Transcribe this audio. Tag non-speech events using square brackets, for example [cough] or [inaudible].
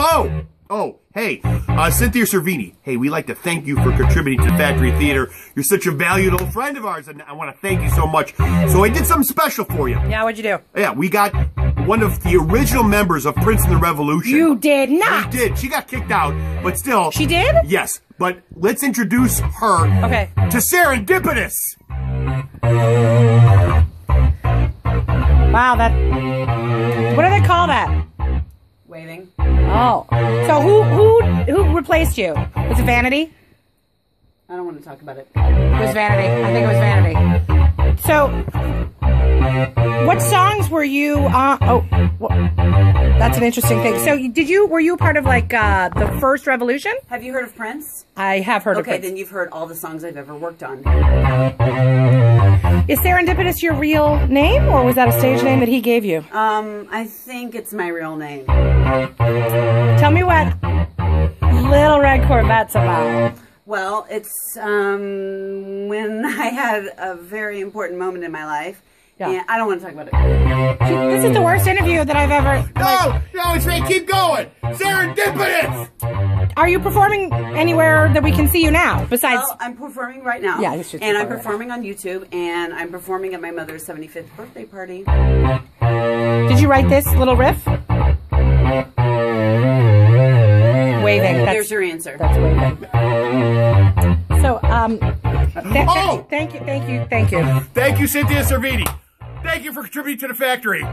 Oh, oh, hey, uh, Cynthia Cervini. Hey, we like to thank you for contributing to Factory Theater. You're such a valued old friend of ours, and I want to thank you so much. So I did something special for you. Yeah, what'd you do? Yeah, we got one of the original members of Prince and the Revolution. You did not. We did. She got kicked out, but still. She did? Yes, but let's introduce her. Okay. To Serendipitous. Wow, that. What do they call that? Waving. Oh, so who who who replaced you? Was it Vanity? I don't want to talk about it. It was Vanity. I think it was Vanity. So, what songs were you on? Oh, wha- that's an interesting thing. So, did you were you part of like uh, the first Revolution? Have you heard of Prince? I have heard Okay, of it. then you've heard all the songs I've ever worked on. Is Serendipitous your real name, or was that a stage name that he gave you? Um, I think it's my real name. Tell me what Little Red Corvette's about. Well, it's um, when [laughs] I had a very important moment in my life. Yeah. And I don't want to talk about it. This is the worst interview that I've ever. No, no, it's me. Keep going. Serendipitous. Are you performing anywhere that we can see you now? Besides, Well, I'm performing right now. Yeah, you should And I'm perform right performing on YouTube, and I'm performing at my mother's 75th birthday party. did you write this little riff? Waving. That's, There's your answer. That's waving. So, um, th- Oh! thank you, thank you, thank you. Thank you, Cynthia Cervini. Thank you for contributing to the factory.